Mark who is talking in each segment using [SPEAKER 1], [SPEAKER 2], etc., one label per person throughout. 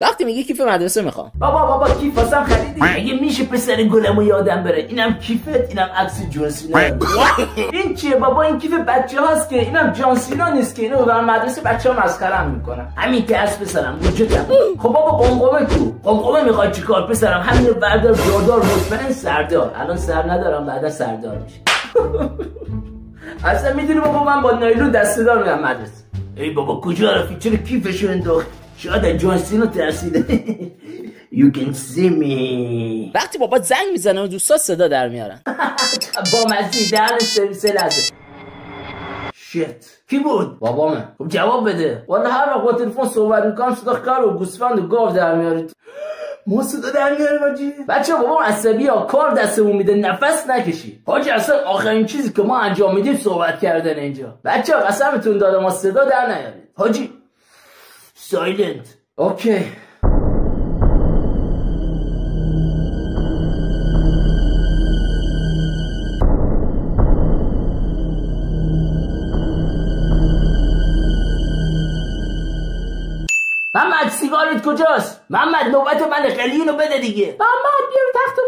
[SPEAKER 1] وقتی میگی کیف مدرسه می‌خوام.
[SPEAKER 2] بابا بابا کیف واسم خریدی اگه میشه پسر گلمو یادم بره. اینم کیفت اینم عکس جونسینا این چیه بابا؟ این کیف بچه هاست که اینم جانسینا نیست که اینو ببرم مدرسه بچه ها مسخرم می‌کنم همین که هست پسرم وجودم. خب بابا قمقمه تو قمقمه می‌خواد چیکار؟ پسرم همین بردار جادار مطمئن سردار. الان سر ندارم بعدا سردار میشه. اصلا می‌دونی بابا من با نایلون دسته دار میرم مدرسه. ای بابا کجا رفتی؟ چرا کیفشو انداخت شاید از جانسینو ترسیده. You can see me.
[SPEAKER 1] وقتی بابا زنگ می‌زنه و دوستا صدا در میارن.
[SPEAKER 2] با مزی در سرویس لحظه شیت کی بود؟ بابامه. خب جواب بده. والا هر وقت با تلفن صحبت می‌کنم صدا کار و گوسفند و گاو در میارید ما صدا در میاریم حاجی بچه بابا عصبی ها کار دستمون میده نفس نکشی. حاجی اصلا آخرین چیزی که ما انجام میدیم صحبت کردن اینجا. بچه ها قسمتون دادم ما صدا در نیارید. حاجی silent okay محمد سیگارت کجاست؟ محمد نوبت من قلیونو بده دیگه. محمد بیا تختمون بخوابیم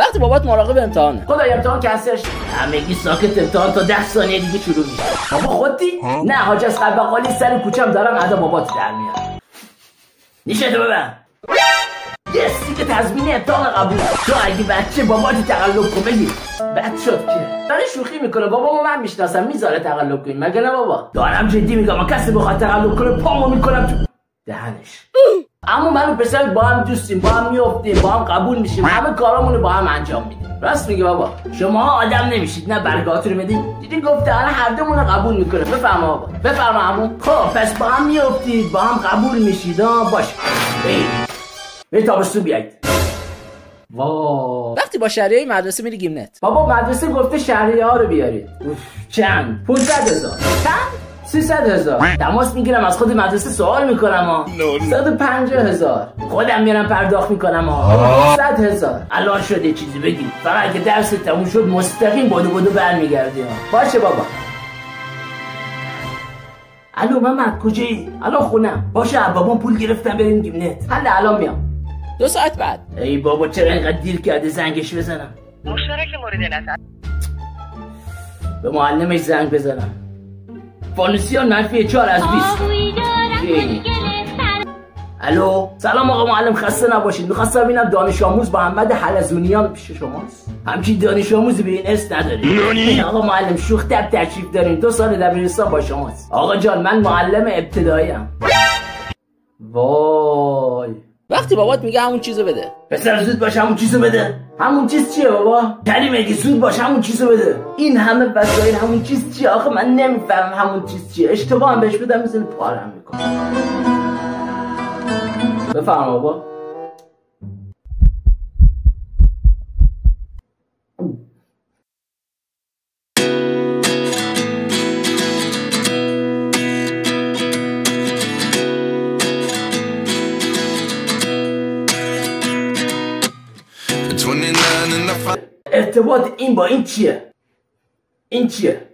[SPEAKER 1] وقتی بابات مراقب امتحانه.
[SPEAKER 2] خدا امتحان کنسل شد همگی ساکت امتحان تا ده ثانیه دیگه شروع میشه. بابا خودی نه حاج از قلی سر کوچم دارم ادا بابات در میاد نیشه تو ببن یس دیگه تضمین امتحان قبول. تو اگه بچه بابات تقلب کن بگیر بد شد که. داره شوخی می‌کنه. بابا من می‌شناسم. می‌ذاره تقلب کنیم مگه نه بابا؟ دارم جدی میگم. کسی بخواد تقلب کنه پامو می‌کنم تو دهنش. اما من و پسر با هم دوستیم با هم میافتیم با هم قبول میشیم همه کارامونو با هم انجام میدیم. راست میگه بابا؟ شما آدم نمیشید نه برگاتو رو میدین. دیدین گفته الان هر دومون قبول می‌کنه. بفرما بابا. بفرما عمو. خب پس با هم میافتید با هم قبول میشید ها؟ باش به تابستون بیایید.
[SPEAKER 1] وا وقتی با شهریه مدرسه میری گیمنت.
[SPEAKER 2] بابا مدرسه گفته شهریه ها رو بیارید. چند؟ 500 هزار. چند؟ 300 هزار. تماس می‌گیرم از خود مدرسه سوال می‌کنم ها. 150 هزار. خودم میرم پرداخت می‌کنم ها. 100 هزار. الان شده چیزی بگی. فقط اگه درس تموم شد مستقیم بودو بودو برمیگردی ها. باشه بابا. الو محمد کجایی؟ الان خونم. باشه بابام پول گرفتم بریم گیم نت حله الان میام.
[SPEAKER 1] دو ساعت بعد.
[SPEAKER 2] ای بابا چرا اینقدر دیر کرده زنگش بزنم؟
[SPEAKER 3] مشترک مورد نظر.
[SPEAKER 2] به معلمش زنگ بزنم. فانوسیان منفی 4 از 20 الو؟ سلام آقا معلم خسته نباشید. می‌خواستم ببینم دانش آموز محمد حلزونیان پیش شماست. همچین دانش آموزی به این اسم نداریم آقا معلم شوخ طبع تشریف داریم دو سال دبیرستان با شماست. آقا جان من معلم ابتدایی ام وای.
[SPEAKER 1] وقتی بابات میگه همون چیزو بده.
[SPEAKER 2] پسر زود باش همون چیزو بده. همون چیز چیه بابا؟ کریم اگه زود باش همون چیزو بده. این همه وسایل همون چیز چیه؟ آخه من نمیفهم همون چیز چیه. اشتباه هم بهش بدم می‌زنه پارم می‌کنه. بفهم بابا. ارتباط این با این چیه این چیه